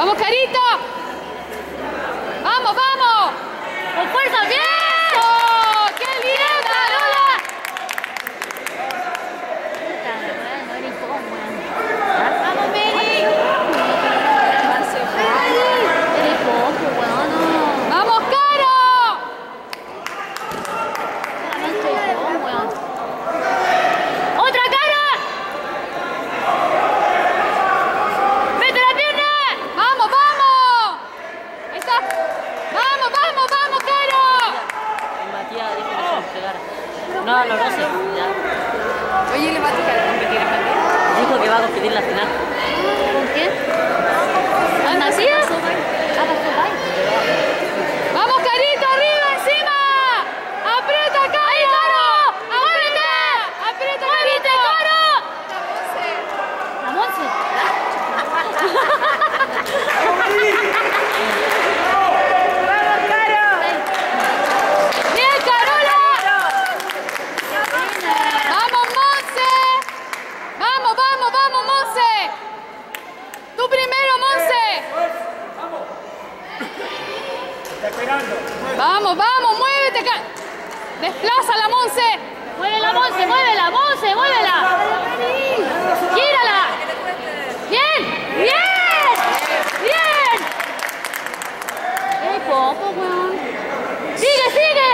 ¡Vamos, Carito! ¡Vamos, vamos! ¡Con fuerza, bien! Sonó doloroso, ya. Oye, ¿le va a tocar competir a? Dijo que va a competir la final. ¿Con quién? ¿Al Macías? Ah, pasó Bay. ¡Vamos, Carito, arriba, encima! ¡Aprieta, Caro! ¡Aprieta! ¡Aprieta, ¡Muévete, Carito! Coro! La Monse. ¡Bien, Carola! ¡Vamos, Monse! ¡Vamos, vamos, vamos, Monse! ¡Tú primero, Monse! ¡Vamos, vamos, muévete! Ca- ¡Desplaza la Monse! Muévela, Monse, muévela, Monse, muévela. Gírala. Bien, bien, bien. ¡Ey, poco, weón! ¡Sigue, sigue!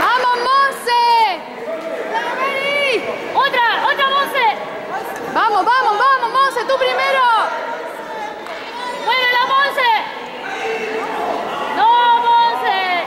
¡Vamos, Monse! ¡Otra, otra, Monse! ¡Vamos, vamos, vamos, Monse! ¡Tú primero! ¡Muévela, Monse! ¡No, Monse!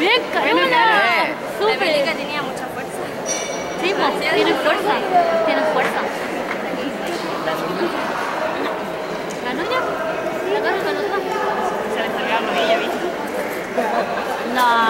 bien. ¡Bien, Carola! ¡Súper! tenía mucha fuerza. Sí, pues, tienen fuerza. Tienen fuerza. ¿Ganó ya? ¿La ganó, ganó otra? Se le salió la rodilla, ¿viste? No.